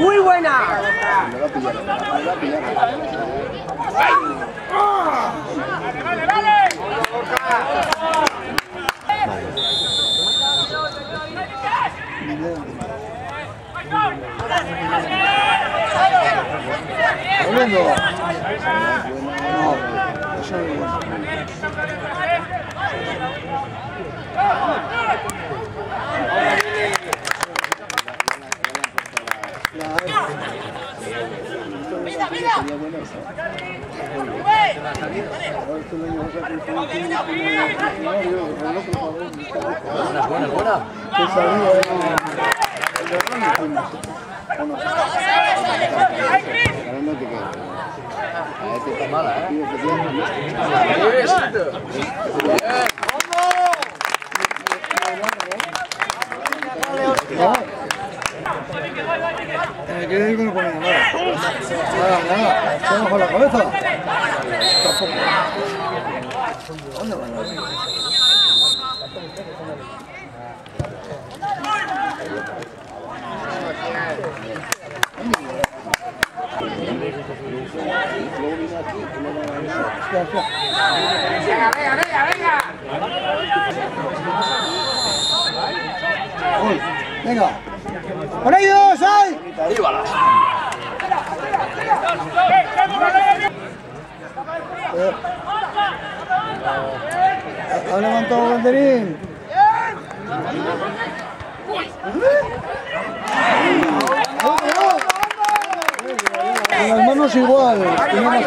Muy buena. Buena, buena, buena. Que sabía, eh, el de Ronnie fuimos. ¿O no? Está mala, ¿eh? No. Eh, ¿Quieres ir con el poner nada? Venga. ¡Con ellos! ¡Ay! ¡Víbalas! Eh. Ha levantado banderín. Con las manos igual, tiene más.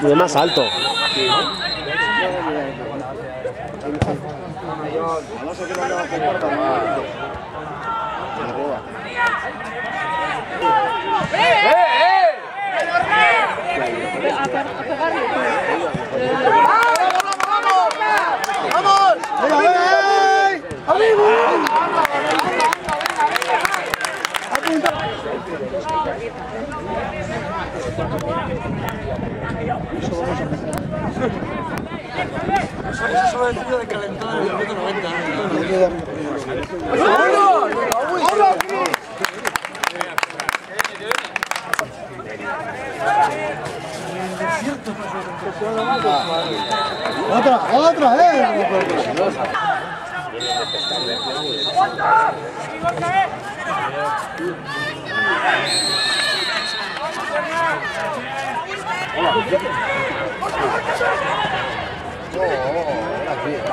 Y de más alto. ¡Venga, venga! ¡ay! Otra, otra, eh.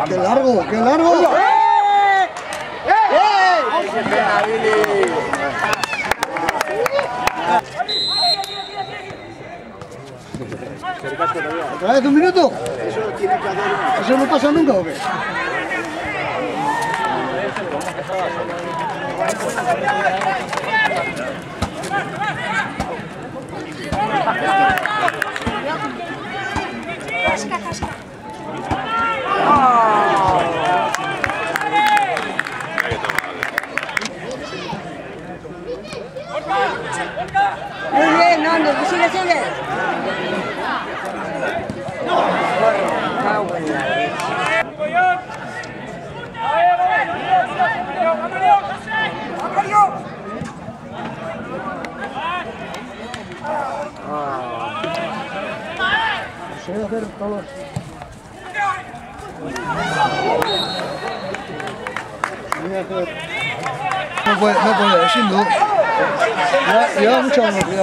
¡Qué largo, qué largo! ¿Otra vez un minuto? ¿Eso no pasa nunca o qué? Muy 没过，没过，不行了。呀呀，没超过呀。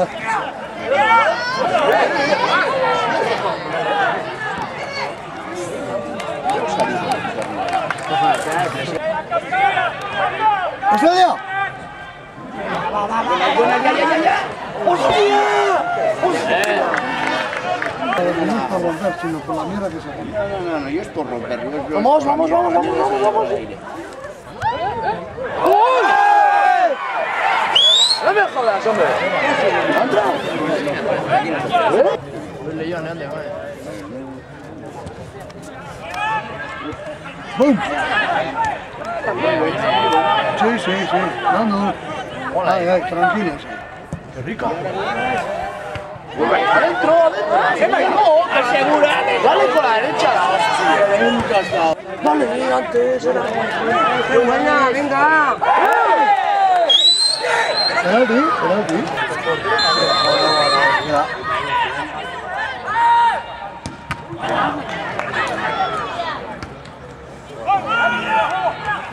我说你，我说你，我说。No es para romper, sino por la mierda que se pone. No, no, no, no, yo es por romperlo. es- Vamos, vamos, vamos, vamos, vamos, vamos. No me jodas, hombre. ¡Bum! Sí, sí, sí. No, no. Ay, ay, tranquilos. Qué rico. Adentro, adentro. No, asegúrame. Dale con la derecha. Nunca está. Dale, antes era. Qué buena, venga. Penalti, penalti. Ya.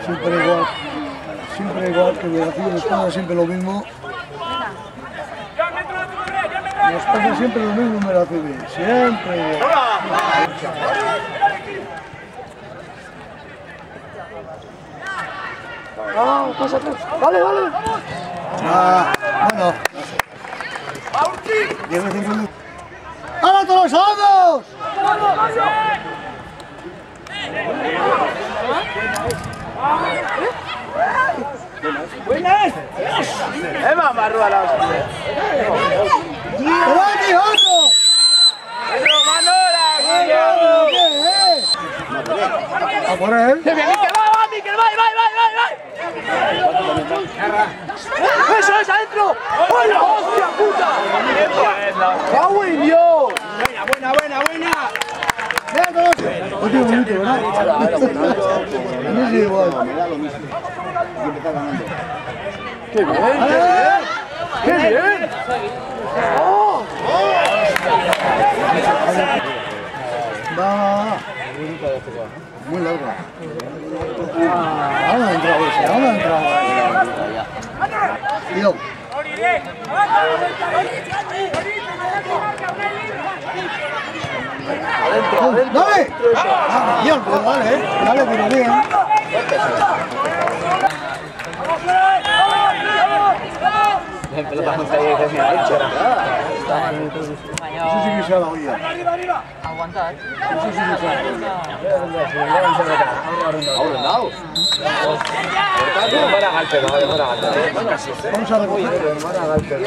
Siempre igual, siempre igual que de aquí en España siempre lo mismo. En España siempre lo mismo me la civil, siempre. Ah, pasa atrás. Vale, vale. Ah, bueno. Minutos. ¡Ahora todos vamos! Es más marrua la A por él. ¡Qué bien, Miquel! ¡Va, Miquel! ¡Va, va, va! ¡Eso es, adentro! ¡Buena, hostia, puta! ¡Cago en Dios! Buena, buena, buena, buena. Ganando. ¡Qué bien, qué bien! ¡Qué bien! ¡Oh! Va. Muy largo. Ahora ha entrado ese, ahora ha entrado. Tío. ¡Adentro, adentro! ¡Dale! Ah, dale, eh. Dale, pero bien. Estaban caídos en la leche. Estaban todos... Eso sí que se ha dado ya. Aguantad. Eso sí que se ha dado. Aguantado. Mejor haga el pedo, mejor s'ha el pedo. A recoger.